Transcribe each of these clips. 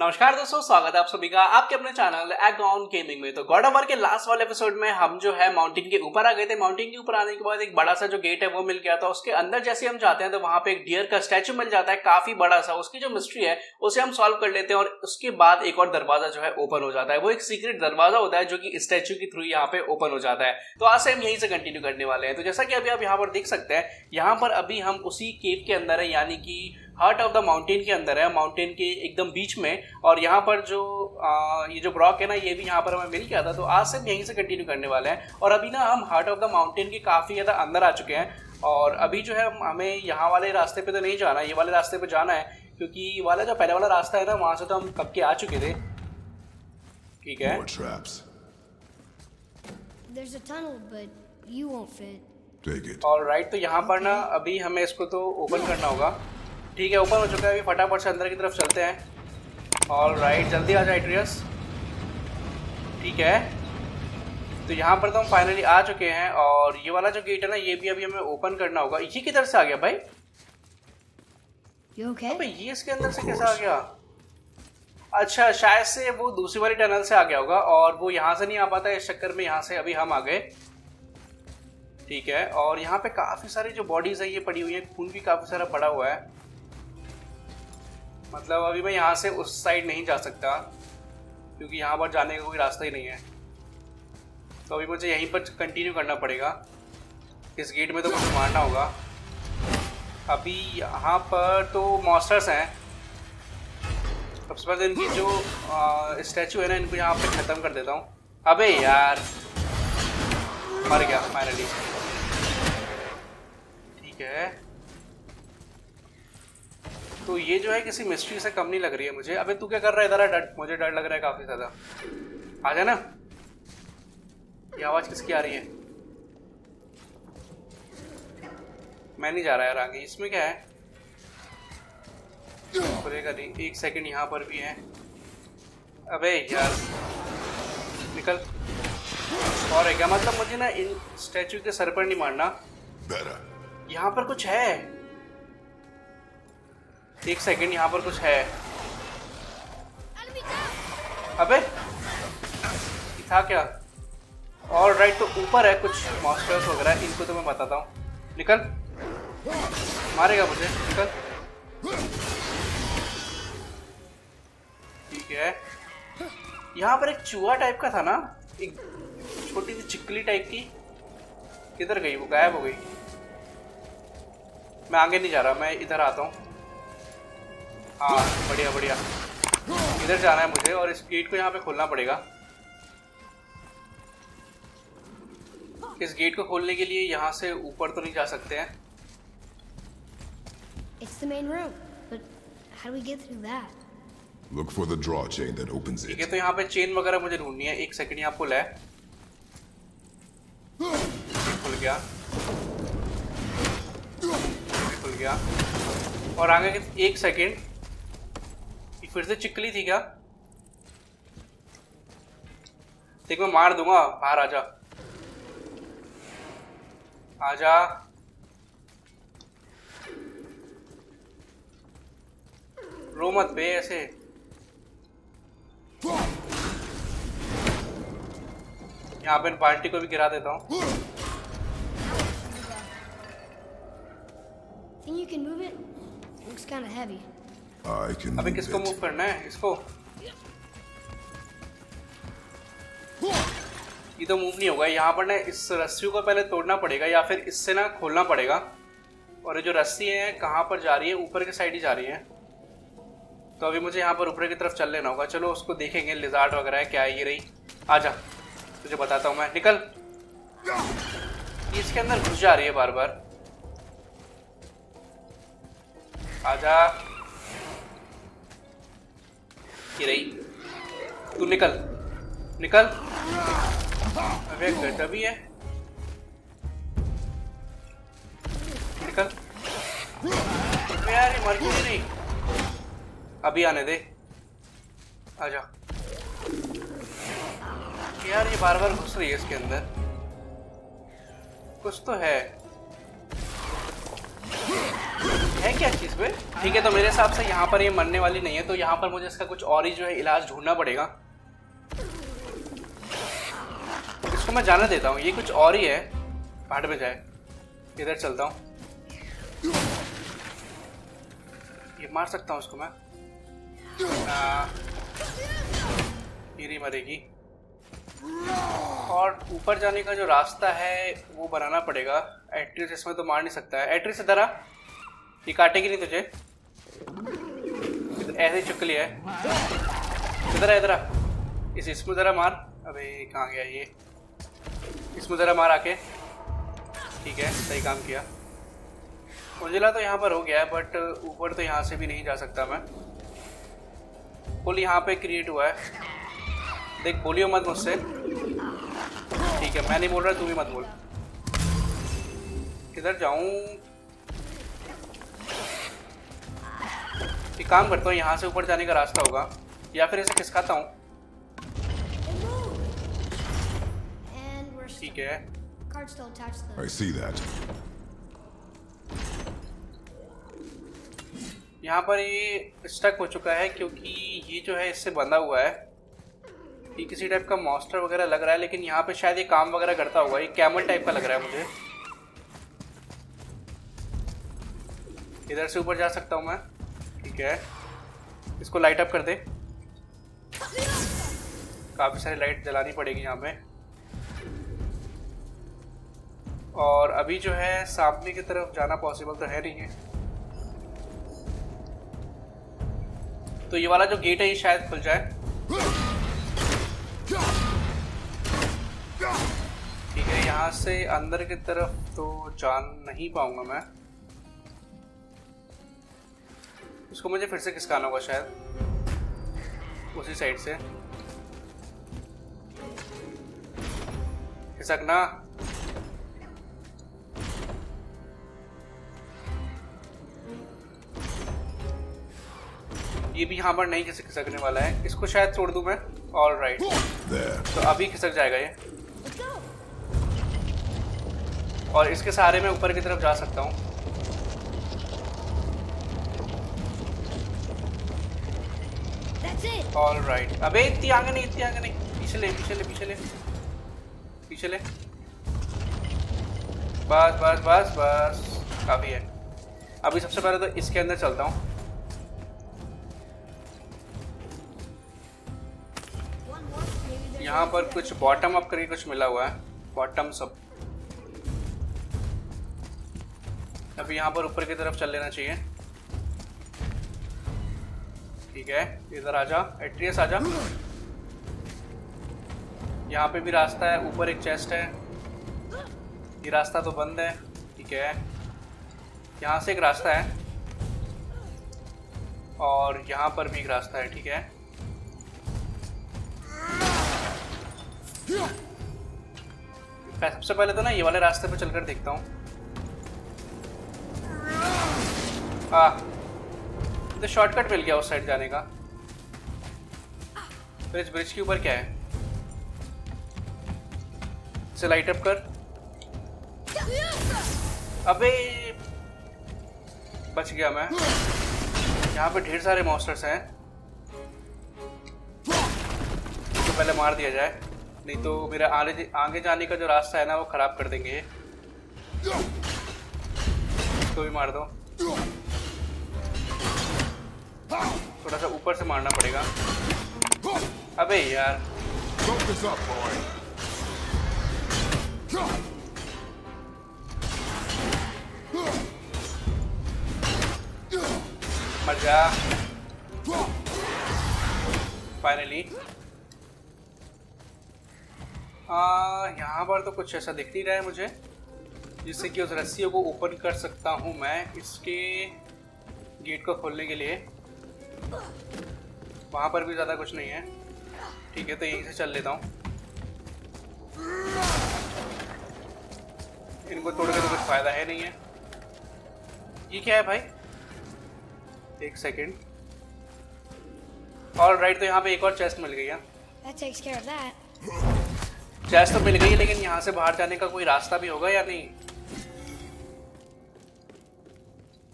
नमस्कार दोस्तों, स्वागत है आप सभी का आपके अपने चैनल एगॉन गेमिंग में। तो गॉड ऑफ़ के लास्ट वाले एपिसोड में हम जो है माउंटेन के ऊपर आ गए थे। माउंटेन के ऊपर आने के बाद एक बड़ा सा जो गेट है वो मिल गया था। उसके अंदर जैसे हम जाते हैं तो वहाँ पे एक डियर का स्टैचू मिल जाता है, काफ़ी बड़ा सा। उसकी जो मिस्ट्री है, उसे हम सॉल्व कर लेते हैं और उसके बाद एक और दरवाज़ा जो है ओपन हो जाता है। वो एक सीक्रेट दरवाज़ा होता है जो कि स्टैचू के थ्रू यहाँ पे ओपन हो जाता है। तो आज से हम यहीं से कंटिन्यू करने वाले हैं। तो जैसा कि अभी आप यहाँ पर देख सकते हैं, यहाँ पर अभी हम उसी केव के अंदर है, यानी कि हार्ट ऑफ़ द माउंटेन के अंदर है माउंटेन के एकदम बीच में और यहाँ पर जो आ, ये जो ब्रॉक है ना ये भी यहाँ पर हमें मिल गया था तो आज से हम यहीं से कंटिन्यू करने वाले हैं और अभी ना हम हार्ट ऑफ़ द माउंटेन के काफ़ी ज़्यादा अंदर आ चुके हैं और अभी जो है हमें यहाँ वाले रास्ते पे तो नहीं जाना ये वाले रास्ते पे जाना है क्योंकि वाला जो पहले वाला रास्ता है ना वहाँ से तो हम कब के आ चुके थे ठीक है. There's a tunnel, but you won't fit. Take it. और राइट तो यहाँ पर ना अभी हमें इसको तो ओपन करना होगा ठीक है ओपन हो चुका है अभी फटाफट से अंदर की तरफ़ चलते हैं। और राइट जल्दी आ जाए एड्रियस ठीक है। तो यहाँ पर तो हम फाइनली आ चुके हैं और ये वाला जो गेट है ना ये भी अभी हमें ओपन करना होगा। ये किधर से आ गया भाई। You okay? अबे ये इसके अंदर से कैसे आ गया? अच्छा शायद से वो दूसरी वाली टनल से आ गया होगा और वो यहाँ से नहीं आ पाता इस चक्कर में यहाँ से अभी हम आ गए। ठीक है और यहाँ पे काफ़ी सारी जो बॉडीज है ये पड़ी हुई है खून भी काफ़ी सारा पड़ा हुआ है। मतलब अभी मैं यहाँ से उस साइड नहीं जा सकता, क्योंकि यहाँ पर जाने का कोई रास्ता ही नहीं है। तो अभी मुझे यहीं पर कंटिन्यू करना पड़ेगा। इस गेट में तो कुछ मारना होगा। अभी यहाँ पर तो मॉस्टर्स हैं। सबसे पहले इनकी जो स्टैचू है ना, इनको यहाँ पे ख़त्म कर देता हूँ। अबे यार! मर गया फाइनली ठीक है। तो ये जो है किसी मिस्ट्री से कम नहीं लग रही है मुझे। अबे तू क्या कर रहा है इधर? डर मुझे डर लग रहा है काफ़ी ज़्यादा। आ जा ना। ये आवाज़ किसकी आ रही है? मैं नहीं जा रहा यार आगे। इसमें क्या है? खुलेगा नहीं एक सेकंड यहाँ पर भी है। अबे यार निकल। और है क्या? मतलब मुझे ना इन स्टैचू के सर पर नहीं मारना। यहाँ पर कुछ है। एक सेकंड यहाँ पर कुछ है। अबे, था क्या? और राइट तो ऊपर है कुछ मॉन्स्टर्स वगैरह, इनको तो मैं बताता हूँ। निकल। मारेगा मुझे। निकल। ठीक है। यहाँ पर एक चूहा टाइप का था ना? एक छोटी सी चिकली टाइप की। किधर गई? वो गायब हो गई। मैं आगे नहीं जा रहा, मैं इधर आता हूँ। हाँ बढ़िया बढ़िया। इधर जाना है मुझे और इस गेट को यहाँ पे खोलना पड़ेगा। इस गेट को खोलने के लिए यहाँ से ऊपर तो नहीं जा सकते हैं। It's the main room, but how do we get through that? Look for the draw chain that opens ठीक है तो यहाँ पे चेन वगैरह मुझे ढूंढनी है। एक सेकंड यहाँ पुल है। खुल गया। खुल गया। और आगे के एक सेकंड ये फिर से चिकली थी क्या? देख, मैं मार दूँगा बाहर, आजा। आजा। रो मत बे, ऐसे। यहाँ पे बाल्टी को भी गिरा देता हूँ। Think you can move it? looks kind of heavy. I can अबे किसको मूव करना है? इसको। ये तो मूव नहीं होगा। यहाँ पर ना इस रस्सी को पहले तोड़ना पड़ेगा या फिर इससे ना खोलना पड़ेगा। और ये जो रस्सी है कहाँ पर जा रही है? ऊपर की साइड ही जा रही है। तो अभी मुझे यहाँ पर ऊपर की तरफ़ चल लेना होगा। चलो उसको देखेंगे लिजार्ड वगैरह है क्या है ये रही। आजा तुझे बताता हूँ मैं। निकल। ये इसके अंदर घुस जा रही है बार बार। आजा। ये रही। तू निकल। निकल। अबे, गड्ढा भी है। निकल। यार, ये मर क्यों नहीं अभी आने दे। आजा यार, ये बार बार घुस रही है इसके अंदर। कुछ तो है। है क्या चीज़ पे? ठीक है तो मेरे हिसाब से यहाँ पर ये मरने वाली नहीं है तो यहाँ पर मुझे इसका कुछ और ही जो है इलाज ढूंढना पड़ेगा। इसको मैं जाने देता हूँ, ये कुछ और ही है। भाड़ में जाए। इधर चलता हूँ। ये मार सकता हूँ उसको मैं। हीरी मरेगी। और ऊपर जाने का जो रास्ता है, वो बनाना पड़ेगा। एट्रिस इसमें तो मार नहीं सकता है। एट्रिस इधर आ ये काटेगी नहीं तुझे। ऐसे ही चुकली है। इधर इधर इस इसमें ज़रा मार। अबे, कहाँ गया ये? इसमें ज़रा मार आके। ठीक है, सही काम किया। उजला तो यहाँ पर हो गया है बट ऊपर तो यहाँ से भी नहीं जा सकता मैं। पुल यहाँ पे क्रिएट हुआ है। देख, बोलियो मत मुझसे। ठीक है, मैं नहीं बोल रहा, तू भी मत बोल। किधर जाऊँ? एक काम करता हूँ यहाँ से ऊपर जाने का रास्ता होगा। या फिर इसे खिसकाता हूँ। ठीक है। I see that. यहाँ पर ये स्टक हो चुका है क्योंकि ये जो है इससे बंधा हुआ है। ये किसी टाइप का मॉस्टर वगैरह लग रहा है लेकिन यहाँ पे शायद ये काम वगैरह करता हुआ ये कैमल टाइप का लग रहा है मुझे। इधर से ऊपर जा सकता हूँ मैं। ठीक है। इसको लाइट अप कर दे। काफ़ी सारी लाइट जलानी पड़ेगी यहाँ पे। और अभी जो है, सामने की तरफ़ जाना पॉसिबल तो है नहीं है। तो ये वाला जो गेट है, ये शायद खुल जाए। ठीक है, यहाँ से अंदर की तरफ़ तो जान नहीं पाऊँगा मैं। उसको मुझे फिर से खिसकाना होगा शायद? उसी साइड से। खिसकना ये भी यहाँ पर नहीं किसी खिसकने वाला है। इसको शायद छोड़ दूँ मैं। ऑल राइट तो अभी खिसक जाएगा ये? और इसके सहारे मैं ऊपर की तरफ़ जा सकता हूँ। ऑल राइट अबे इतनी आगे नहीं इतनी आगे नहीं। पीछे ले पीछे ले पीछे ले। पीछे ले। बस बस बस बस। काफ़ी है। अभी सबसे पहले तो इसके अंदर चलता हूँ। यहाँ पर कुछ बॉटम अप करके कुछ मिला हुआ है। बॉटम सब अभी यहाँ पर ऊपर की तरफ़ चल लेना चाहिए। ठीक है, इधर आजा एट्रियस आजा यहाँ पे भी रास्ता है, ऊपर एक चेस्ट है। ये रास्ता तो बंद है, ठीक है। यहाँ से एक रास्ता है, और यहाँ पर भी एक रास्ता है, ठीक है। सबसे पहले तो ना ये वाले रास्ते पे चलकर देखता हूँ। तो शॉर्टकट मिल गया उस साइड जाने का। इस ब्रिज के ऊपर क्या है? इसे लाइट अप कर। अबे, बच गया मैं। यहाँ पे ढेर सारे मॉन्स्टर्स हैं। तो पहले मार दिया जाए। नहीं तो मेरा आगे आगे जाने का जो रास्ता है ना, वो खराब कर देंगे। तो भी मार दो। थोड़ा सा ऊपर से मारना पड़ेगा। अबे यार। मर जा। फाइनली यहाँ पर तो कुछ ऐसा दिख नहीं रहा है मुझे, जिससे कि उस रस्सी को ओपन कर सकता हूँ मैं इसके गेट को खोलने के लिए। वहाँ पर भी ज़्यादा कुछ नहीं है। ठीक है तो यहीं से चल लेता हूँ। इनको तोड़ के तो कुछ फ़ायदा है नहीं है। ये क्या है भाई? एक सेकेंड। और राइट तो यहाँ पे एक और चेस्ट मिल गई है। चेस्ट तो मिल गई है लेकिन यहाँ से बाहर जाने का कोई रास्ता भी होगा या नहीं?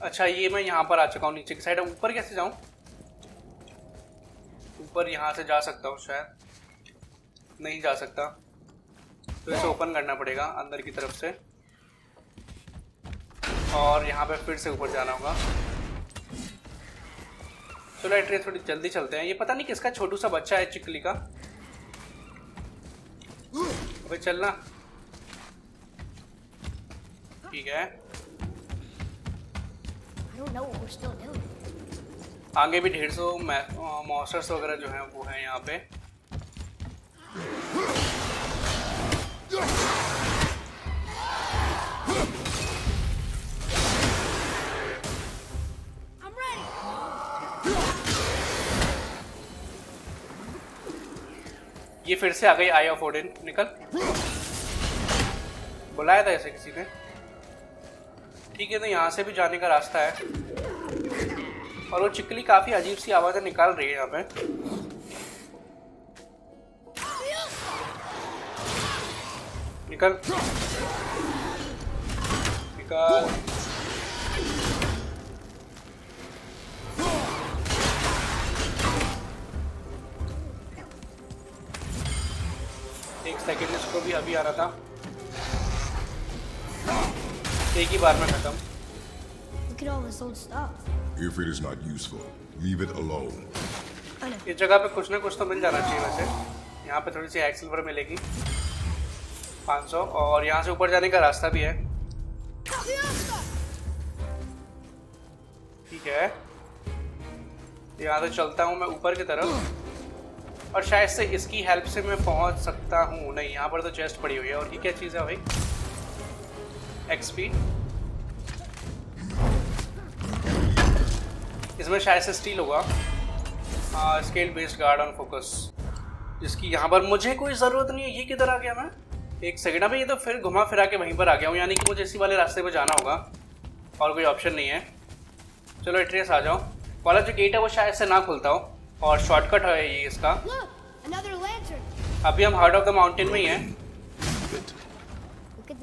अच्छा ये मैं यहाँ पर आ चुका हूँ नीचे की साइड ऊपर कैसे जाऊँ? ऊपर यहाँ से जा सकता हूँ शायद। नहीं जा सकता। तो इसे ओपन करना पड़ेगा अंदर की तरफ़ से। और यहाँ पे फिर से ऊपर जाना होगा। चलो एट्रे थोड़ी जल्दी चलते हैं। ये पता नहीं किसका छोटू सा बच्चा है चिकली का। अबे चलना ठीक है। I don't know what we're still doing. आगे भी ढेर सौ मॉन्स्टर्स वगैरह जो हैं, वो हैं यहाँ पे। ये फिर से आ गई आई ऑफ़ ओडिन निकल। बुलाया था ऐसे किसी ने। ठीक है तो यहाँ से भी जाने का रास्ता है। और वो चिकली काफ़ी अजीब सी आवाज़ें निकाल रही है यहाँ पे। निकल। निकल। एक सेकेंड इसको भी अभी आ रहा था। एक ही बार में खत्म। Look at all this old stuff. If it is not useful, leave it alone. इस जगह पे कुछ ना कुछ तो मिल जाना चाहिए वैसे। यहाँ पे थोड़ी सी एक्स सिल्वर मिलेगी। 500 और यहाँ से ऊपर जाने का रास्ता भी है। ठीक है। यहाँ से चलता हूँ मैं ऊपर की तरफ़। और शायद से इसकी हेल्प से मैं पहुँच सकता हूँ। नहीं यहाँ पर तो चेस्ट पड़ी हुई है। और ये क्या चीज़ है भाई? एक्सपी इसमें शायद से स्टील होगा। Scale based guard on focus जिसकी यहाँ पर मुझे कोई ज़रूरत नहीं है ये किधर आ गया मैं? एक सेकेंड अभी ये तो फिर घुमा फिरा के वहीं पर आ गया हूँ यानी कि मुझे इसी वाले रास्ते पर जाना होगा। और कोई ऑप्शन नहीं है। चलो एट्रेस आ जाओ। वाला जो गेट है वो शायद से ना खुलता हो। और शॉर्टकट है ये इसका. अभी हम हार्ट ऑफ़ द माउंटेन में ही हैं।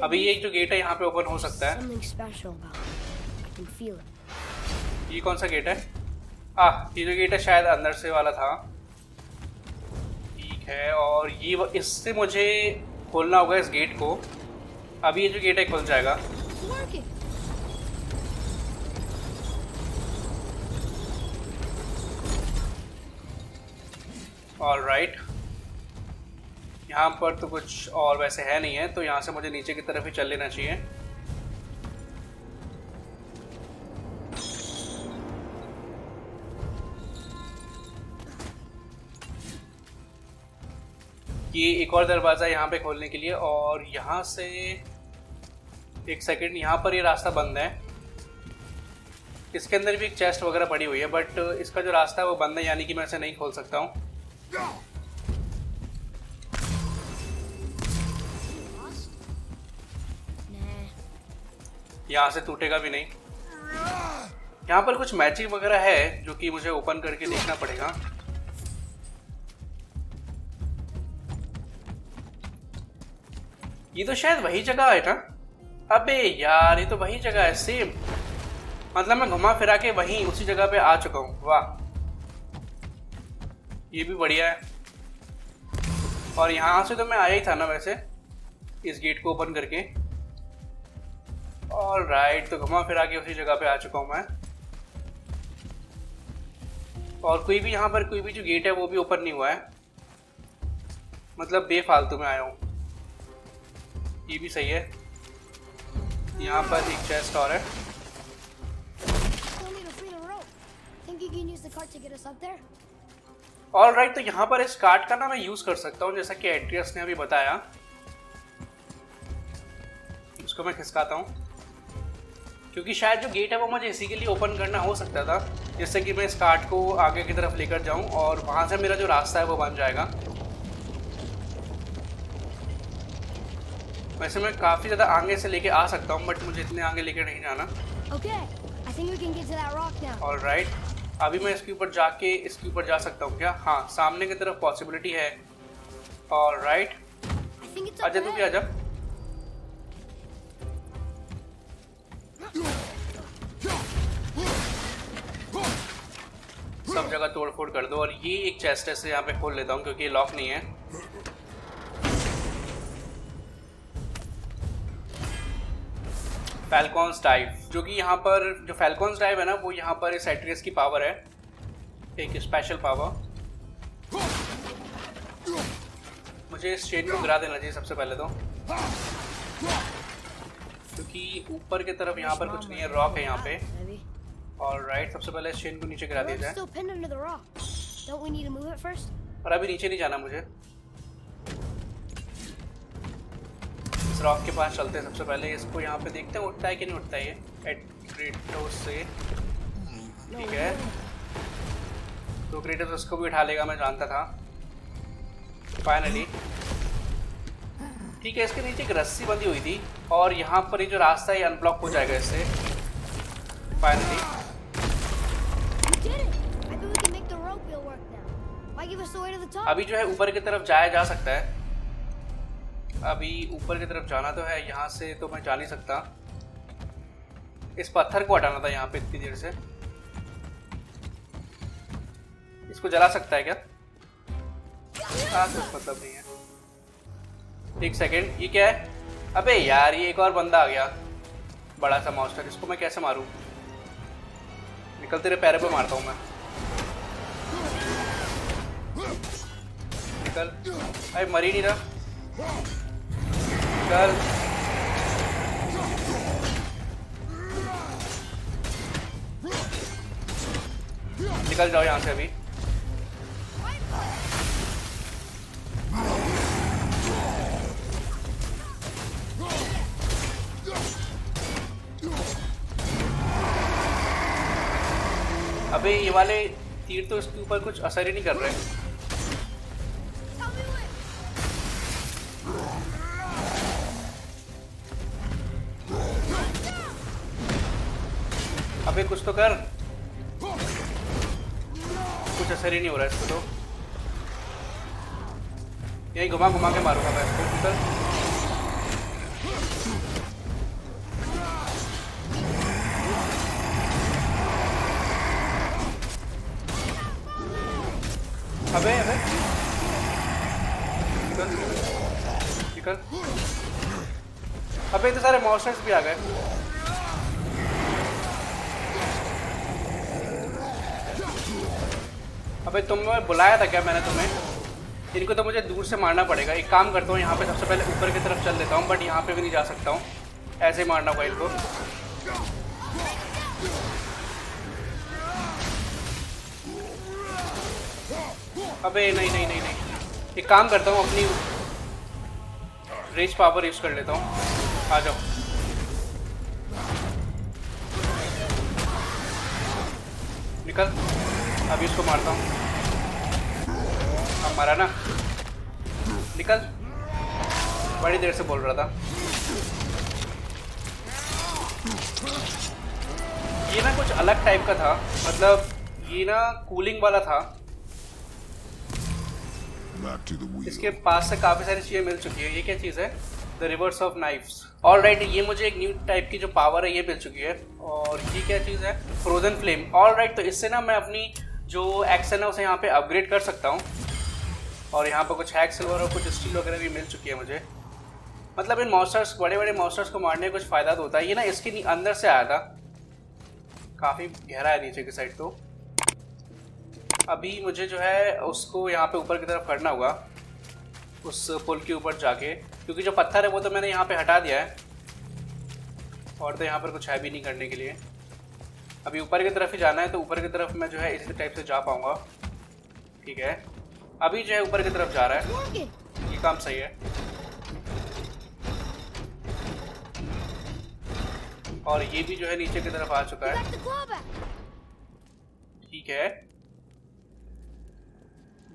अभी ये जो गेट है यहाँ पे ओपन हो सकता है। ये कौन सा गेट है? आ ये जो गेट है, शायद अंदर से वाला था। ठीक है, और ये इससे मुझे खोलना होगा इस गेट को। अभी ये जो गेट है, खुल जाएगा। ऑल राइट यहाँ पर तो कुछ और वैसे है नहीं है तो यहाँ से मुझे नीचे की तरफ़ ही चल लेना चाहिए। ये एक और दरवाज़ा यहाँ पे खोलने के लिए और यहाँ से एक सेकंड यहाँ पर ये रास्ता बंद है। इसके अंदर भी एक चेस्ट वगैरह पड़ी हुई है बट इसका जो रास्ता है वो बंद है, यानी कि मैं इसे नहीं खोल सकता हूँ। यहाँ से टूटेगा भी नहीं। यहाँ पर कुछ मैजिक वगैरह है, जो कि मुझे ओपन करके देखना पड़ेगा। ये तो शायद वही जगह है ना? अबे यार, ये तो वही जगह है सेम मतलब मैं घुमा फिरा के वहीं उसी जगह पे आ चुका हूँ, वाह। ये भी बढ़िया है। और यहाँ से तो मैं आया ही था ना वैसे, इस गेट को ओपन करके। और राइट तो घुमा फिरा के उसी जगह पे आ चुका हूँ मैं। और कोई भी यहाँ पर कोई भी जो गेट है, वो भी ओपन नहीं हुआ है। मतलब बेफालतू में आया हूँ। ये भी सही है। यहाँ पर एक चेस्ट और है? ऑल राइट right, तो यहाँ पर इस कार्ड का ना मैं यूज़ कर सकता हूँ जैसा कि एड्रियस ने अभी बताया। उसको मैं खिसकाता हूँ। क्योंकि शायद जो गेट है वो मुझे इसी के लिए ओपन करना हो सकता था जिससे कि मैं इस कार्ड को आगे की तरफ़ लेकर जाऊँ और वहाँ से मेरा जो रास्ता है वो बन जाएगा। वैसे मैं काफ़ी ज़्यादा आगे से लेके आ सकता हूँ बट मुझे इतने आगे लेके नहीं जाना। All okay, right right. अभी मैं इसके ऊपर जाके इसके ऊपर जा सकता हूँ क्या? हाँ सामने की तरफ़ पॉसिबिलिटी है। ऑल राइट आजा तू क्या आजा। सब जगह तोड़फोड़ कर दो और ये एक चेस्ट है यहाँ पे खोल लेता हूँ क्योंकि ये लॉक नहीं है। फैलकॉन्स डाइव जो कि यहाँ पर जो फैलकॉन्स डाइव है ना वो यहाँ पर इस एट्रियस की पावर है। एक स्पेशल पावर मुझे इस चेन को गिरा देना चाहिए सबसे पहले तो। क्योंकि ऊपर की तरफ़ यहाँ पर कुछ नहीं है रॉक है यहाँ पे। और राइट सबसे पहले इस चेन को नीचे गिरा दिया जाए? और अभी नीचे नहीं जाना मुझे। इस रॉक के पास चलते हैं सबसे पहले। इसको यहाँ पे देखते हैं उठता है कि नहीं उठता है ये एट्रिटोस से। ठीक है। तो क्रेटस उसको भी उठा लेगा मैं जानता था। फाइनली ठीक है इसके नीचे एक रस्सी बंधी हुई थी और यहाँ पर ये जो रास्ता है अनब्लॉक हो जाएगा इससे। फाइनली? अभी जो है ऊपर की तरफ़ जाया जा सकता है। अभी ऊपर की तरफ़ जाना तो है, यहाँ से तो मैं जा नहीं सकता। इस पत्थर को हटाना था यहाँ पे इतनी देर से। इसको जला सकता है क्या? हाँ कुछ मतलब नहीं है। एक सेकेंड ये क्या है? अबे यार, ये एक और बंदा आ गया। बड़ा सा मॉन्स्टर इसको मैं कैसे मारूं? निकल तेरे पैरों पे मारता हूँ मैं। निकल। अरे मरी नहीं रहा। निकल निकल जाओ यहाँ से अभी। अबे ये वाले तीर तो इसके ऊपर कुछ असर ही नहीं कर रहे। अबे, कुछ तो कर। कुछ असर ही नहीं हो रहा इसको तो। यही घुमा घुमा के मारूँगा मैं इसको निकल अबे अबे। निकल अबे, इतने सारे मॉन्स्टर्स भी आ गए। अबे तुम्हें बुलाया था क्या मैंने तुम्हें? इनको तो मुझे दूर से मारना पड़ेगा। एक काम करता हूँ, यहाँ पे सबसे पहले ऊपर की तरफ़ चल देता हूँ, बट यहाँ पे भी नहीं जा सकता हूँ। ऐसे ही मारना होगा इनको। अबे, नहीं नहीं नहीं नहीं। एक काम करता हूँ, अपनी रेज पावर यूज़ कर लेता हूँ। आ जाओ। निकल। अभी इसको मारता हूँ। अब मारा ना। निकल। बड़ी देर से बोल रहा था। ये ना कुछ अलग टाइप का था। मतलब ये ना कूलिंग वाला था. इसके पास से काफ़ी सारी चीज़ें मिल चुकी है। ये क्या चीज़ है? The rivers of knives all right ये मुझे एक न्यू टाइप की जो पावर है ये मिल चुकी है। और ये क्या चीज़ है? फ्रोजन फ्लेम ऑल राइट तो इससे ना मैं अपनी जो एक्शन है उसे यहाँ पे अपग्रेड कर सकता हूँ। और यहाँ पर कुछ हैक सिल्वर और कुछ स्टील वगैरह भी मिल चुकी है मुझे। मतलब इन मॉस्टर्स बड़े बड़े मॉस्टर्स को मारने में कुछ फ़ायदा तो होता है ये ना, इसके अंदर से आया था। काफ़ी गहरा है नीचे की साइड तो। अभी मुझे जो है, उसको यहाँ पे ऊपर की तरफ़ करना होगा। उस पुल के ऊपर जाके, क्योंकि जो पत्थर है वो तो मैंने यहाँ पे हटा दिया है। और तो यहाँ पर कुछ है भी नहीं करने के लिए। अभी ऊपर की तरफ़ ही जाना है तो ऊपर की तरफ़ मैं जो है इसी टाइप से जा पाऊँगा। ठीक है। अभी जो है ऊपर की तरफ़ जा रहा है। ये काम सही है। और ये भी जो है नीचे की तरफ़ आ चुका है! ठीक है।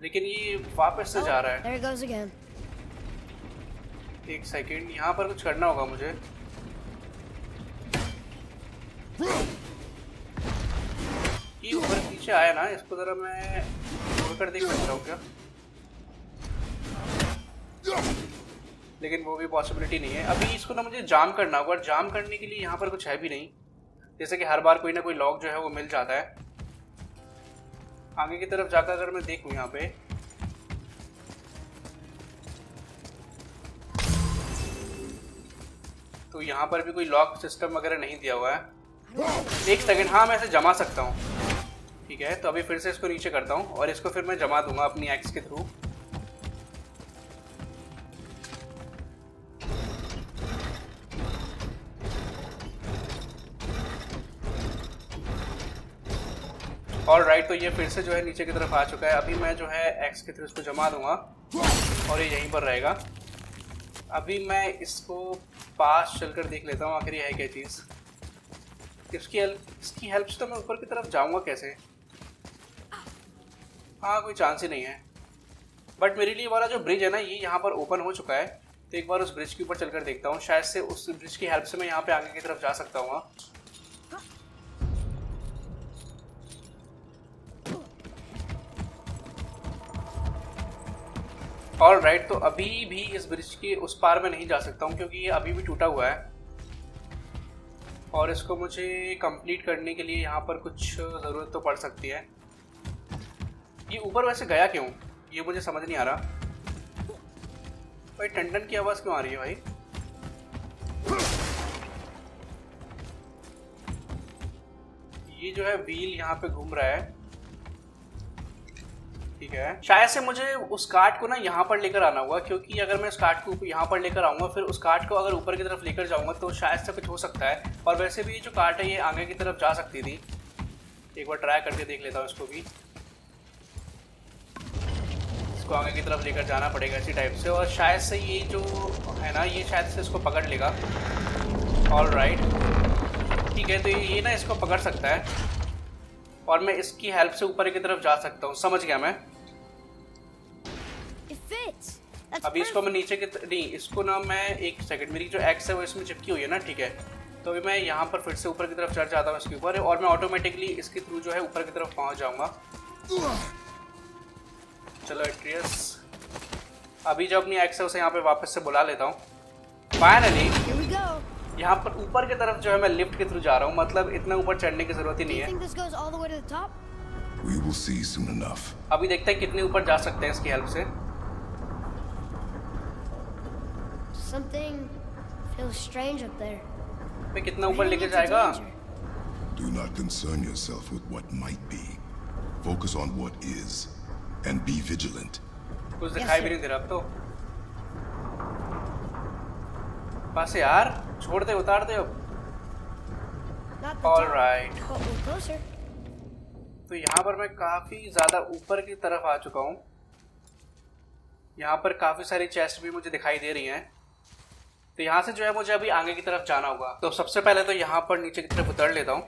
लेकिन ये वापस से जा रहा है. एक सेकेंड यहाँ पर कुछ करना होगा मुझे। ये ऊपर पीछे आया ना इसको जरा मैं छोड़कर देख सकता हूँ क्या? लेकिन वो भी पॉसिबिलिटी नहीं है। अभी इसको ना मुझे जाम करना होगा और जाम करने के लिए यहाँ पर कुछ है भी नहीं। जैसे कि हर बार कोई ना कोई लॉक जो है वो मिल जाता है। आगे की तरफ़ जाकर अगर मैं देखूँ यहाँ पे। तो यहाँ पर भी कोई लॉक सिस्टम वगैरह नहीं दिया हुआ है। एक सेकेंड हाँ मैं इसे जमा सकता हूँ। ठीक है तो अभी फिर से इसको नीचे करता हूँ और इसको फिर मैं जमा दूँगा अपनी एक्स के थ्रू। और राइट तो ये फिर से जो है नीचे की तरफ़ आ चुका है। अभी मैं जो है एक्स के थ्रू इसको जमा दूँगा और ये यहीं पर रहेगा। अभी मैं इसको पास चलकर देख लेता हूँ, आखिर ये है क्या चीज़? इसकी हेल्प इसकी हेल्प से तो मैं ऊपर की तरफ़ जाऊँगा कैसे? हाँ कोई चांस ही नहीं है। बट मेरे लिए वाला जो ब्रिज है ना ये यहाँ पर ओपन हो चुका है। तो एक बार उस ब्रिज के ऊपर चलकर देखता हूँ। शायद से उस ब्रिज की हेल्प से मैं यहाँ पे आगे की तरफ़ जा सकता हूँ और राइट right, तो अभी भी इस ब्रिज के उस पार में नहीं जा सकता हूँ क्योंकि ये अभी भी टूटा हुआ है। और इसको मुझे कंप्लीट करने के लिए यहाँ पर कुछ ज़रूरत तो पड़ सकती है। ये ऊपर वैसे गया क्यों? ये मुझे समझ नहीं आ रहा। भाई टंडन की आवाज़ क्यों आ रही है भाई? ये जो है व्हील यहाँ पे घूम रहा है। ठीक है। शायद से मुझे उस कार्ड को ना यहाँ पर लेकर आना होगा क्योंकि अगर मैं उस कार्ड को यहाँ पर लेकर आऊँगा, फिर उस कार्ड को अगर ऊपर की तरफ़ लेकर जाऊँगा तो शायद से कुछ हो सकता है। और वैसे भी ये जो कार्ड है, ये आगे की तरफ़ जा सकती थी। एक बार ट्राई करके देख लेता हूँ इसको भी। इसको आगे की तरफ़ लेकर जाना पड़ेगा इसी टाइप से। और शायद से ये जो है ना ये शायद से इसको पकड़ लेगा। ऑल राइट ठीक है तो ये ना इसको पकड़ सकता है। और मैं इसकी हेल्प से ऊपर की तरफ़ जा सकता हूँ। समझ गया मैं? अभी इसको मैं नीचे की नहीं इसको ना मैं एक सेकंड मेरी जो एक्स है वो इसमें चिपकी हुई है ना ठीक है? तो अभी मैं यहाँ पर फिर से ऊपर की तरफ़ चढ़ जाता हूँ इसके ऊपर और मैं ऑटोमेटिकली इसके थ्रू जो है ऊपर की तरफ़ पहुँच जाऊँगा। चलो एट्रियस अभी जो अपनी एक्स है उसे यहाँ पे वापस से बुला लेता हूँ. फाइनली यहाँ पर ऊपर की तरफ़ जो है मैं लिफ्ट के थ्रू जा रहा हूँ. मतलब इतना ऊपर चढ़ने की ज़रूरत ही नहीं है. अभी देखते हैं कितने ऊपर जा सकते हैं इसकी हेल्प से. Something feels strange up there. मैं कितना ऊपर लेके जाएगा? Do not concern yourself with what might be. Focus on what is, and be vigilant. कुछ दिखाई भी नहीं दे रहा अब तो। बस यार छोड़ दे उतार दे अब। All right. तो यहाँ पर मैं काफ़ी ज़्यादा ऊपर की तरफ़ आ चुका हूँ। यहाँ पर काफ़ी सारी चेस्ट भी मुझे दिखाई दे रही हैं। तो यहाँ से जो है मुझे अभी आगे की तरफ़ जाना होगा। तो सबसे पहले तो यहाँ पर नीचे की तरफ़ उतर लेता हूँ।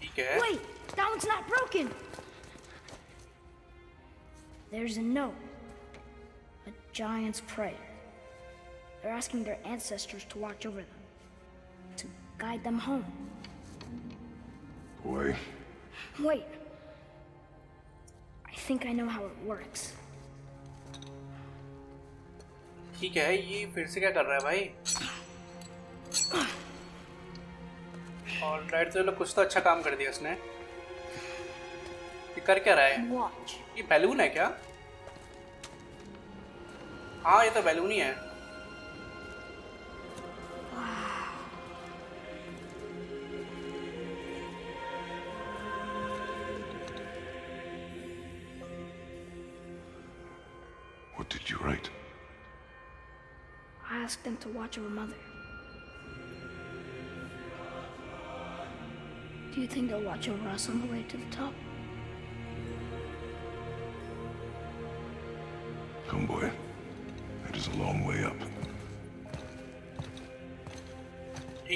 ठीक है। Wait, There's a note. A giant's prayer. They're asking their ancestors to watch over them, to guide them home. Boy, Wait. I think I know how it works. ठीक है ये फिर से क्या कर रहा है भाई और राइट चलो कुछ तो अच्छा काम कर दिया उसने ये कर क्या रहा है Watch. ये बैलून है क्या हाँ ये तो बैलून ही है what did you write? I asked them to watch over Mother. Do you think they'll watch over us on the way to the top?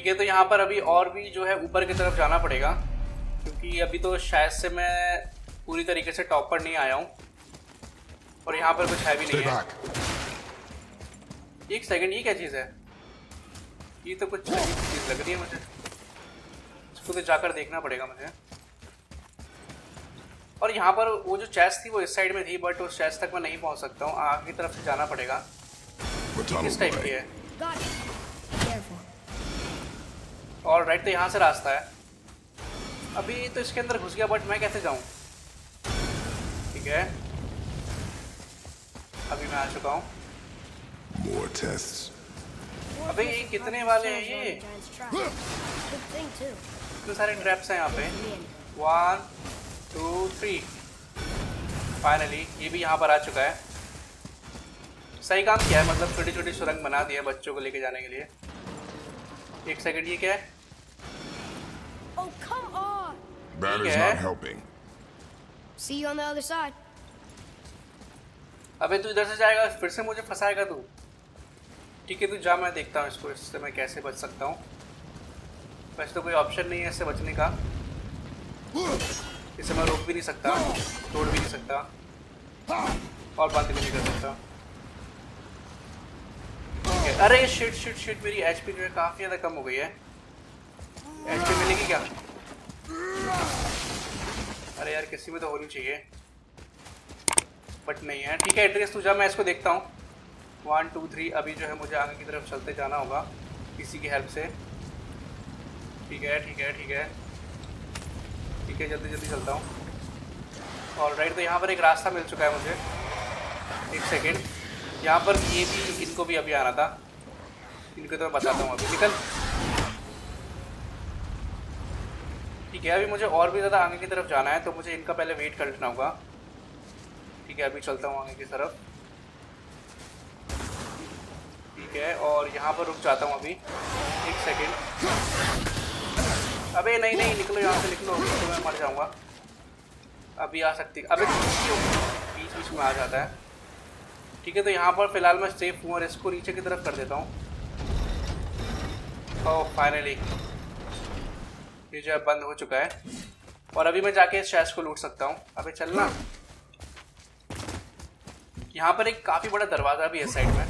ठीक है तो यहाँ पर अभी और भी जो है ऊपर की तरफ़ जाना पड़ेगा क्योंकि अभी तो शायद से मैं पूरी तरीके से टॉप पर नहीं आया हूँ और यहाँ पर कुछ है भी नहीं है। एक सेकंड ये क्या चीज़ है? ये तो कुछ अजीब चीज़ लग रही है मुझे। इसको तो जाकर देखना पड़ेगा मुझे। और यहाँ पर वो जो चेस्ट थी वो इस साइड में थी बट उस चेस्ट तक मैं नहीं पहुँच सकता हूँ। आगे की तरफ़ से जाना पड़ेगा। किस टाइप की है. और राइट तो यहाँ से रास्ता है। अभी तो इसके अंदर घुस गया बट मैं कैसे जाऊँ? ठीक है। अभी मैं आ चुका हूँ। अबे ये कितने वाले हैं ये? इतने सारे ट्रैप्स हैं यहाँ पे. वन टू थ्री फाइनली ये भी यहाँ पर आ चुका है। सही काम किया है मतलब छोटी छोटी सुरंग बना दी है बच्चों को लेके जाने के लिए। एक सेकंड ये क्या है? Oh, come on! That is not helping. See you on the other side. अबे तू इधर से जाएगा फिर से मुझे फंसाएगा तू। ठीक है तू जा मैं देखता हूँ इसको इससे मैं कैसे बच सकता हूँ। वैसे तो कोई ऑप्शन नहीं है इससे बचने का। इसे मैं रोक भी नहीं सकता तोड़ भी नहीं सकता। और भी नहीं कर सकता। अरे शिट शिट शिट मेरी एचपी जो है काफ़ी ज़्यादा कम हो गई है। एचपी मिलेगी क्या? अरे यार, किसी में तो होनी चाहिए। बट नहीं है। ठीक है एड्रेस तू जा, मैं इसको देखता हूँ। वन टू थ्री अभी जो है मुझे आगे की तरफ़ चलते जाना होगा, किसी की हेल्प से। ठीक है ठीक है ठीक है। ठीक है, जल्दी जल्दी चलता हूँ। और राइट तो यहाँ पर एक रास्ता मिल चुका है मुझे। एक सेकेंड यहाँ पर ये भी, इनको भी अभी आना था। इनको तो मैं बताता हूँ अभी। निकल। ठीक है, अभी मुझे और भी ज़्यादा आगे की तरफ़ जाना है तो मुझे इनका पहले वेट कर लेना होगा। ठीक है, अभी चलता हूँ आगे की तरफ़। ठीक है, और यहाँ पर रुक जाता हूँ अभी। एक सेकेंड अबे, नहीं नहीं, निकलो यहाँ से, निकलो तो मैं मर जाऊँगा। अभी आ सकती, अबे, बीच बीच में आ जाता है। ठीक है तो यहाँ पर फ़िलहाल मैं सेफ़ हूँ और इसको नीचे की तरफ़ कर देता हूँ। ओह फाइनली ये जो है बंद हो चुका है। और अभी मैं जाके इस चेस्ट को लूट सकता हूँ। अबे चलना यहाँ पर एक काफ़ी बड़ा दरवाज़ा भी है साइड में।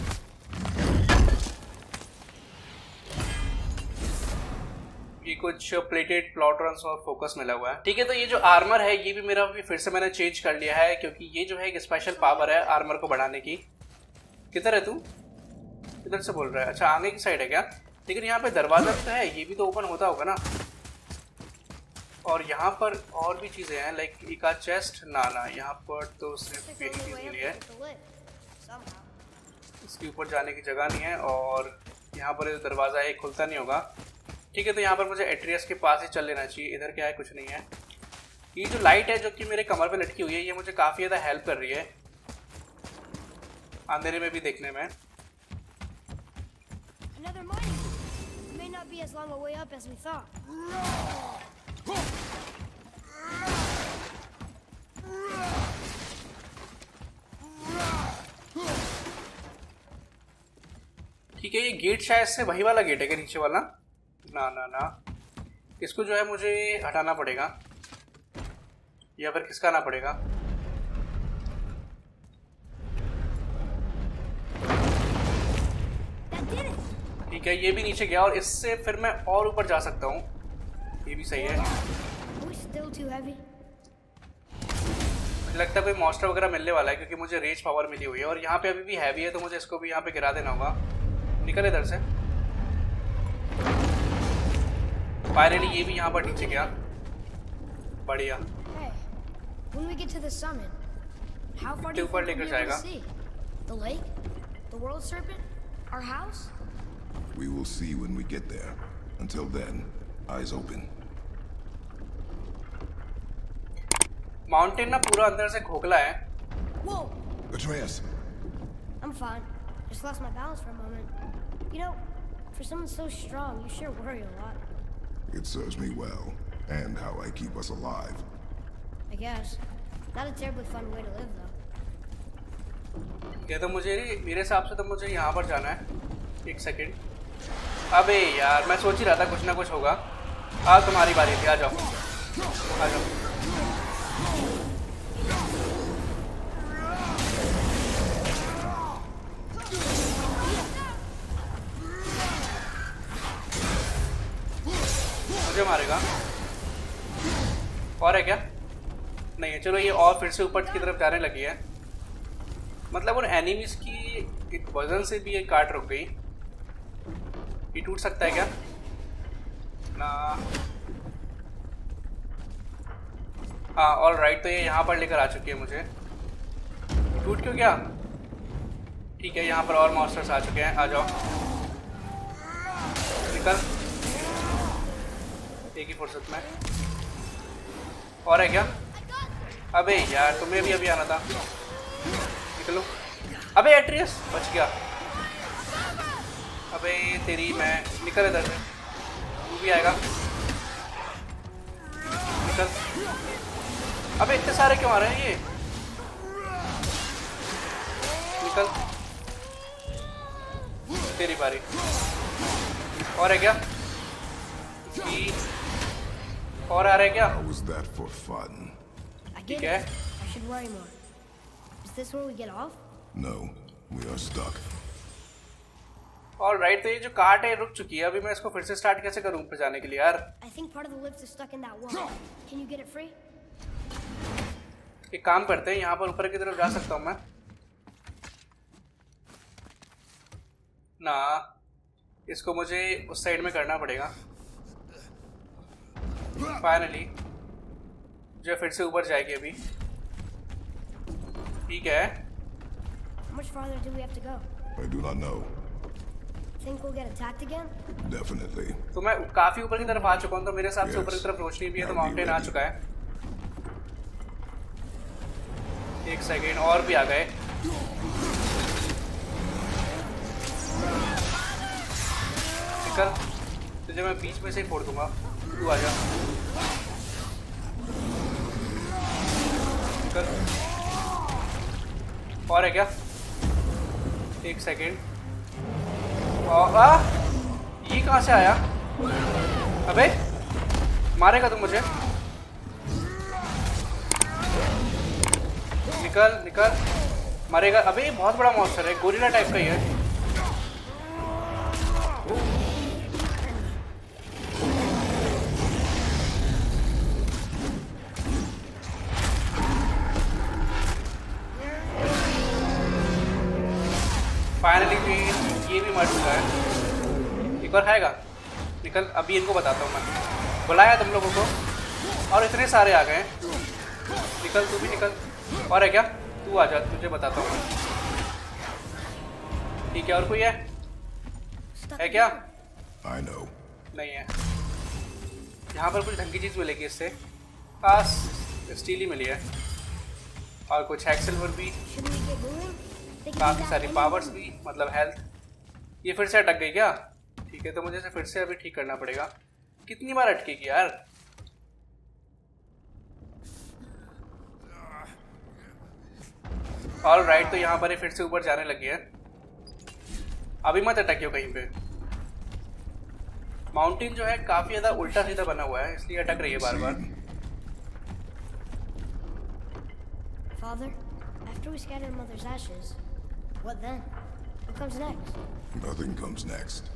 ये कुछ प्लेटेड प्लॉटरंस और फोकस मिला हुआ है। ठीक है तो ये जो आर्मर है, ये भी मेरा भी फिर से मैंने चेंज कर लिया है, क्योंकि ये जो है एक स्पेशल पावर है आर्मर को बढ़ाने की। किधर है तू? किधर से बोल रहा है? अच्छा आगे की साइड है क्या? लेकिन यहाँ पे दरवाज़ा तो है, ये भी तो ओपन होता होगा ना। और यहाँ पर और भी चीज़ें हैं लाइक एक आध चेस्ट ना ना यहाँ पर तो सिर्फ़ the चीज़ मिली है. इसके ऊपर जाने की जगह नहीं है और यहाँ पर ये दरवाज़ा है खुलता नहीं होगा ठीक है तो यहाँ पर मुझे एट्रियस के पास ही चल लेना चाहिए इधर क्या है कुछ नहीं है ये जो लाइट है जो कि मेरे कमर पे लटकी हुई है ये मुझे काफ़ी ज़्यादा हेल्प कर रही है अंधेरे में भी देखने में Another mining. May not be as long a way up as we thought. ठीक है ये गेट शायद से वही वाला गेट है क्या नीचे वाला? ना ना ना। इसको जो है मुझे हटाना पड़ेगा। या फिर किसका आना पड़ेगा. ठीक है ये भी नीचे गया और इससे फिर मैं और ऊपर जा सकता हूँ। ये भी सही है लगता है कोई मॉन्स्टर वगैरह मिलने वाला है क्योंकि मुझे रेज पावर मिली हुई है और यहाँ पे अभी भी हैवी है तो मुझे इसको भी यहाँ पे गिरा देना होगा निकल इधर से फाइनली ये भी यहाँ पर नीचे गया बढ़िया Hey, ऊपर लेकर जाएगा। The lake? The world serpent? Our house? We will see when we get there. Until then, eyes open. Mountain ना पूरा अंदर से खोखला है Whoa! Atreus, I'm fine. Just lost my balance for a moment. You know, for someone so strong, you sure worry a lot. it serves me well, and how I keep us alive. I guess. Not a terribly fun way to live, though. ये तो मुझे मेरे हिसाब से तो मुझे यहाँ पर जाना है एक सेकेंड अबे यार मैं सोच ही रहा था कुछ ना कुछ होगा हाँ तुम्हारी बारी थी आ जाओ आ जाओ और है क्या? नहीं है। चलो ये और फिर से ऊपर की तरफ़ जाने लगी है। मतलब उन एनिमीज की एक वज़न से भी ये काट रुक गई। ये टूट सकता है क्या? ना। हाँ ऑल राइट तो ये यहाँ पर लेकर आ चुकी है मुझे। टूट क्यों क्या ठीक है, यहाँ पर और मॉन्स्टर्स आ चुके हैं। आ जाओ। निकल। एक ही फुर्सत में। और है क्या? अबे यार, तुम्हें भी अभी आना था। निकलो। अबे एट्रियस बच गया। अबे, तेरी मैं निकल इधर से। तू भी आएगा। निकल। अबे, इतने सारे क्यों आ रहे हैं ये? निकल। तेरी बारी। और है क्या? और आ रहे क्या How was that for fun? ठीक है I should worry more. Is this where we get off? No, we are stuck. All right तो ये जो कार्ट है रुक चुकी है अभी मैं इसको फिर से स्टार्ट कैसे करूँ ऊपर जाने के लिए यार I think part of the lift is stuck in that wall. Can you get it free? एक काम करते हैं यहाँ पर ऊपर की तरफ़ जा सकता हूँ मैं ना इसको मुझे उस साइड में करना पड़ेगा फाइनली जो फिर से ऊपर जाएगी अभी ठीक है How much farther do we have to go? I do not know. Think we'll get attacked again? Definitely. तो मैं काफ़ी ऊपर की तरफ़ आ चुका हूँ तो मेरे हिसाब से. ऊपर की तरफ़ रोशनी भी है तो माउंटेन आ. चुका है एक सेकेंड और भी आ गए निकल तुझे मैं बीच में से ही फोड़ दूँगा तू आ जा और है क्या? एक सेकेंड ये कहाँ से आया? अबे, मारेगा तू मुझे। निकल निकल। मारेगा। अबे बहुत बड़ा मॉन्स्टर है गोरिल्ला टाइप का ही है। बार खाएगा। निकल अभी इनको बताता हूँ मैं। बुलाया तुम लोगों को। और इतने सारे आ गए हैं। निकल तू भी निकल। और है क्या? तू आ जा तुझे बताता हूँ ठीक है और कोई है? है क्या? I know. नहीं है। यहाँ पर कुछ ढंग की चीज़ मिलेगी इससे। पास स्टील ही मिली है। और कुछ हैक सिल्वर भी। काफ़ी सारी पावर्स भी मतलब हेल्थ ये फिर से अटक गई क्या? ठीक है तो मुझे इसे फिर से अभी ठीक करना पड़ेगा कितनी बार अटकेगी यार ऑल राइट तो यहाँ पर ये फिर से ऊपर जाने लगी है अभी मत अटकियो कहीं पे माउंटेन जो है काफ़ी ज़्यादा उल्टा सीधा बना हुआ है इसलिए अटक रही है बार बार Father, after we scatter Mother's ashes, what then? What comes next? Nothing comes next.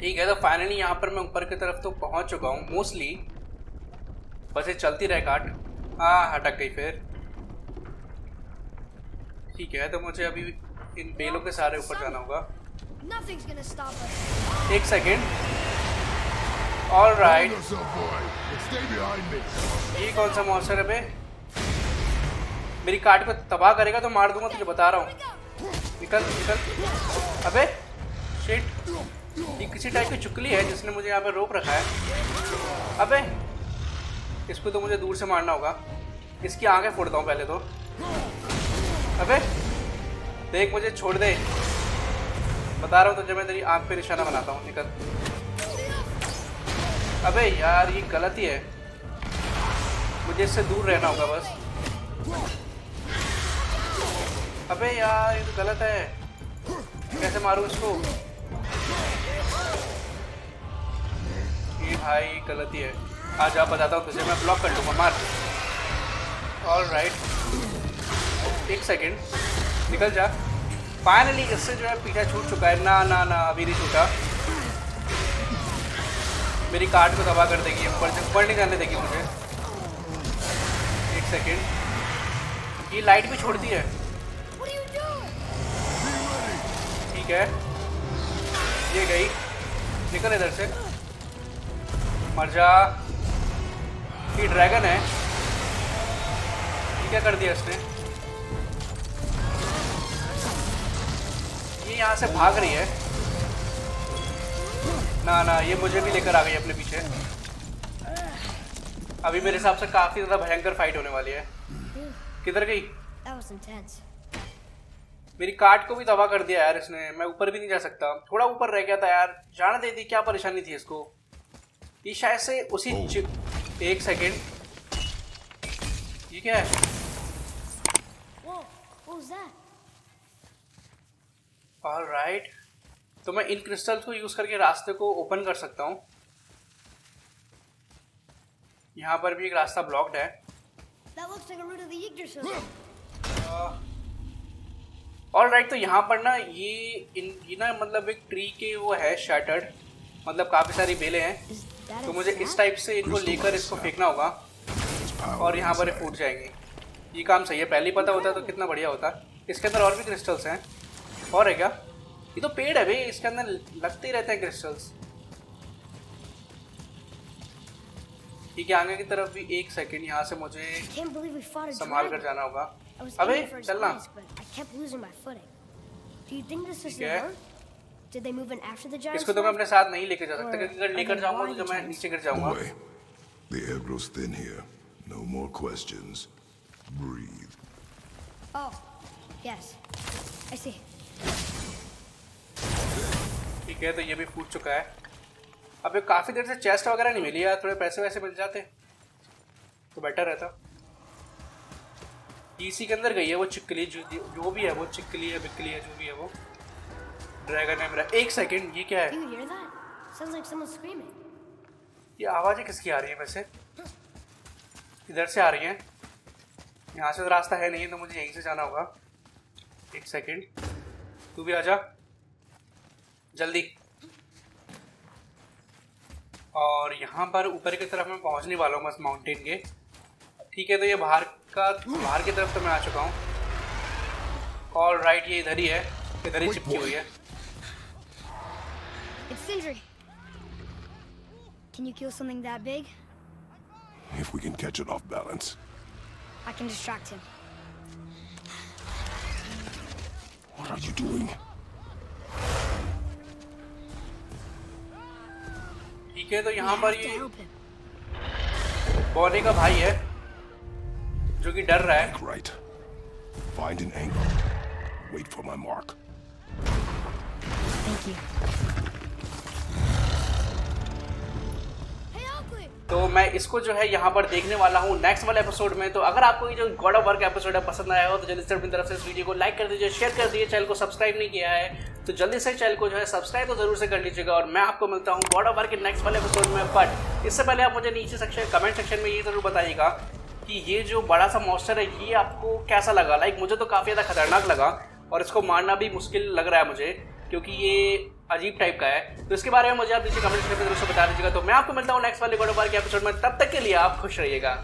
ठीक है तो फाइनली यहाँ पर मैं ऊपर की तरफ़ तो पहुँच चुका हूँ मोस्टली बस ये चलती रहे काट। हाँ हटक गई फिर। ठीक है तो मुझे अभी इन बेलों के सारे ऊपर जाना होगा. एक सेकेंड ऑल राइट. ये कौन सा मॉन्स्टर है बे? मेरी कार्ड को तबाह करेगा तो मार दूँगा तुझे बता रहा हूँ। निकल निकल। अबे शिट ये किसी टाइप की चुकली है जिसने मुझे यहाँ पे रोक रखा है। अबे, इसको तो मुझे दूर से मारना होगा। इसकी आँखें फोड़ता हूँ पहले तो। अबे, देख मुझे छोड़ दे। बता रहा हूँ तुझे, मैं तेरी आँख पे निशाना बनाता हूँ। निकल। अबे यार, ये गलत ही है। मुझे इससे दूर रहना होगा बस। अबे यार, ये तो गलत है। कैसे मारूं इसको? ये भाई गलत ही। है आज आप बताता हूँ तुझे मैं ब्लॉक कर लूँगा मार। ऑल राइट एक सेकेंड निकल जा। फाइनली इससे जो है पीछा छूट चुका है। ना ना ना अभी नहीं छूटा। मेरी कार्ड को दबा कर देगी। ऊपर से ऊपर नहीं जाने देगी मुझे। एक सेकेंड ये लाइट भी है। Are you doing? ठीक है। ये गई। निकल इधर से। मर जा ये ड्रैगन है। ये क्या कर दिया इसने? ये यहाँ से भाग रही है। ना ना, ये मुझे भी लेकर आ गई अपने पीछे। अभी मेरे हिसाब से काफ़ी ज़्यादा भयंकर फाइट होने वाली है। किधर गई. मेरी कार्ड को भी तबाह कर दिया यार इसने। मैं ऊपर भी नहीं जा सकता। थोड़ा ऊपर रह गया था यार। जाना दे दी क्या परेशानी थी इसको? ये शायद से उसी एक सेकेंड ये क्या है? राइट तो मैं इन क्रिस्टल्स को यूज़ करके रास्ते को ओपन कर सकता हूँ। यहाँ पर भी एक रास्ता ब्लॉक्ड है That looks like a root of the Yggdrasil. All right तो यहाँ पर ना ये इन ये ना मतलब एक ट्री के वो है शैटर्ड मतलब काफ़ी सारी बेलें हैं। तो मुझे इस टाइप से इनको लेकर इसको फेंकना होगा। और यहाँ पर फूट जाएँगे। ये काम सही है। पहले ही पता होता तो कितना बढ़िया होता। इसके अंदर और भी क्रिस्टल्स हैं। और है क्या? ये तो पेड़ है भाई। इसके अंदर लगते ही रहते हैं क्रिस्टल्स ठीक है आगे की तरफ़ भी एक सेकेंड यहाँ से मुझे संभाल कर जाना होगा। अबे his चलना। Kept losing my footing. Do you think this is ठीक the one? Did they move in after the giants? इसको तो मैं अपने साथ नहीं लेकर जा सकता क्योंकि अगर लेकर जाऊँगा तो मैं नीचे गिर जाऊँगा Away. The air grows thin here. No more questions. Breathe. Oh, yes. I see. ठीक है तो ये भी फूट चुका है अब ये काफ़ी देर से चेस्ट वगैरह नहीं मिली यार थोड़े पैसे वैसे मिल जाते तो बेटर रहता इसी के अंदर गई है वो चिकली जो जो भी है वो चिकली है बिकली है जो भी है वो। ड्रैगन है मेरा एक सेकंड ये क्या है? Like ये आवाज़ें किसकी आ रही है वैसे? इधर से आ रही है। यहाँ से तो रास्ता है नहीं तो मुझे यहीं से जाना होगा। एक सेकंड तू भी आजा जल्दी। और यहाँ पर ऊपर की तरफ़ मैं पहुँचने वाला हूँ बस माउंटेन के। ठीक है तो ये बाहर का बाहर की तरफ़ तो मैं आ चुका हूँ और राइट ये इधर ही है इधर ही चिपकी हुई है It's Sindri. Can you kill something that big? If we can catch it off balance. I can distract him. What are you doing? ठीक है तो यहाँ We पर ये. बॉनी का भाई है जो कि डर रहा है Think right. Find an angle. Wait for my mark. Thank you. तो मैं इसको जो है यहाँ पर देखने वाला हूँ नेक्स्ट वाले एपिसोड में तो अगर आपको ये जो गॉड ऑफ़ वर्क एपिसोड है पसंद आया हो तो जल्दी से अपनी तरफ़ से इस वीडियो को लाइक कर दीजिए शेयर कर दीजिए चैनल को सब्सक्राइब नहीं किया है तो जल्दी से चैनल को जो है सब्सक्राइब तो ज़रूर से कर लीजिएगा और मैं आपको मिलता हूँ गॉड ऑफ़ वर्क के नेक्स्ट वाले एपिसोड में बट इससे पहले आप मुझे नीचे सेक्शन कमेंट सेक्शन में ये ज़रूर बताइएगा कि ये जो बड़ा सा मॉन्स्टर है, ये आपको कैसा लगा? लाइक मुझे तो काफ़ी ज़्यादा खतरनाक लगा और इसको मारना भी मुश्किल लग रहा है मुझे, क्योंकि ये अजीब टाइप का है। तो इसके बारे में मुझे आप नीचे कमेंट में ज़रूर बता दीजिएगा। तो मैं आपको मिलता हूँ नेक्स्ट वाले गोडोबार के एपिसोड में। तब तक के लिए आप खुश रहिएगा।